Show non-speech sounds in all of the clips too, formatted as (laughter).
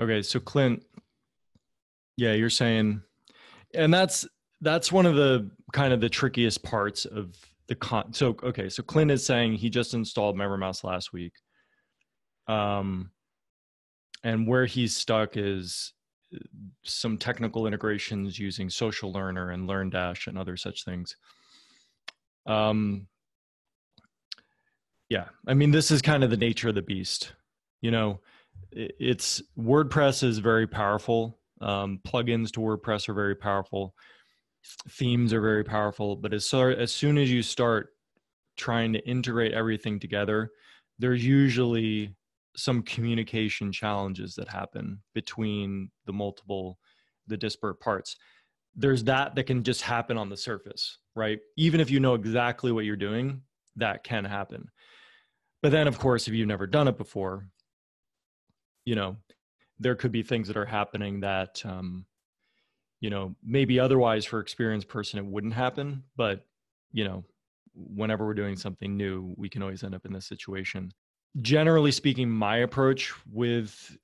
Okay, so Clint, yeah, you're saying, and that's that's one of the kind of the trickiest parts of the con. So okay, so Clint is saying he just installed MemberMouse last week, um, and where he's stuck is some technical integrations using Social Learner and LearnDash and other such things. Um, yeah, I mean, this is kind of the nature of the beast. You know, it's WordPress is very powerful. Um, plugins to WordPress are very powerful. Themes are very powerful. But as, as soon as you start trying to integrate everything together, there's usually some communication challenges that happen between the multiple, the disparate parts. There's that that can just happen on the surface, right? Even if you know exactly what you're doing, that can happen. But then, of course, if you've never done it before, you know there could be things that are happening that um, you know maybe otherwise for experienced person it wouldn't happen but you know whenever we're doing something new we can always end up in this situation. Generally speaking my approach with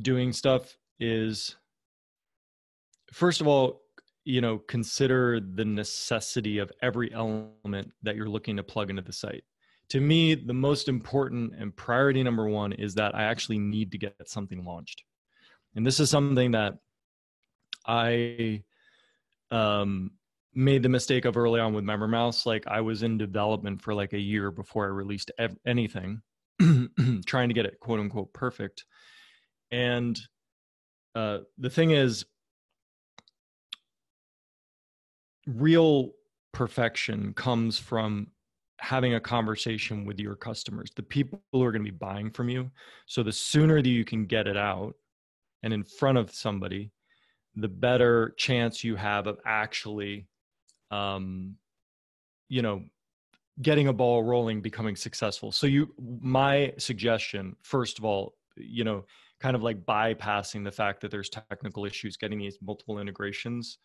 doing stuff is first of all you know consider the necessity of every element that you're looking to plug into the site to me, the most important and priority number one is that I actually need to get something launched. And this is something that I um, made the mistake of early on with MemberMouse. Like I was in development for like a year before I released ev- anything, (clears throat) trying to get it quote unquote perfect. And uh, the thing is, real perfection comes from having a conversation with your customers, the people who are going to be buying from you. So the sooner that you can get it out and in front of somebody, the better chance you have of actually, um, you know, getting a ball rolling, becoming successful. So you, my suggestion, first of all, you know, kind of like bypassing the fact that there's technical issues, getting these multiple integrations.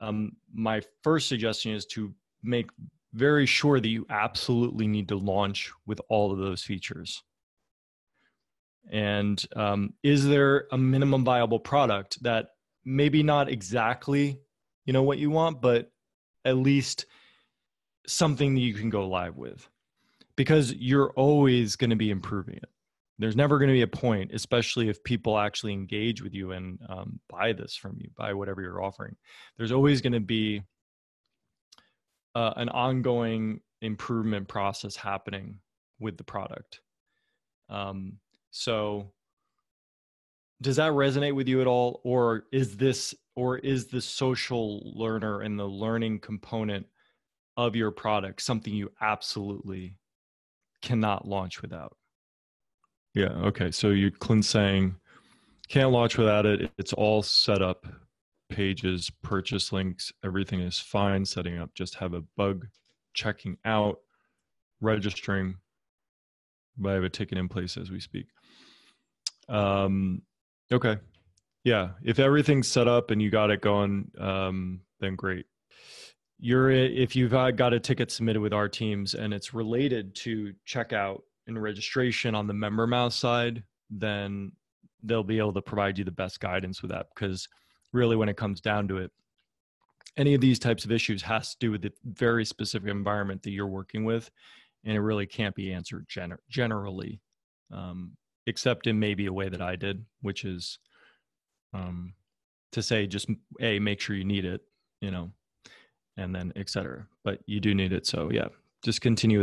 Um, my first suggestion is to make very sure that you absolutely need to launch with all of those features. And um, is there a minimum viable product that maybe not exactly you know what you want, but at least something that you can go live with? Because you're always going to be improving it. There's never going to be a point, especially if people actually engage with you and um, buy this from you, buy whatever you're offering. There's always going to be uh, an ongoing improvement process happening with the product. Um, so does that resonate with you at all? Or is this or is the social learner and the learning component of your product something you absolutely cannot launch without? Yeah okay. So you clint saying can't launch without it. It's all set up pages, purchase links, everything is fine. Setting up, just have a bug checking out, registering. But I have a ticket in place as we speak. Um, okay. Yeah. If everything's set up and you got it going, um, then great. You're if you've got a ticket submitted with our teams and it's related to checkout and registration on the MemberMouse side, then they'll be able to provide you the best guidance with that because really when it comes down to it. Any of these types of issues has to do with the very specific environment that you're working with and it really can't be answered gener- generally um, except in maybe a way that i did which is um, to say just a make sure you need it you know and then etc but you do need it so yeah just continue with that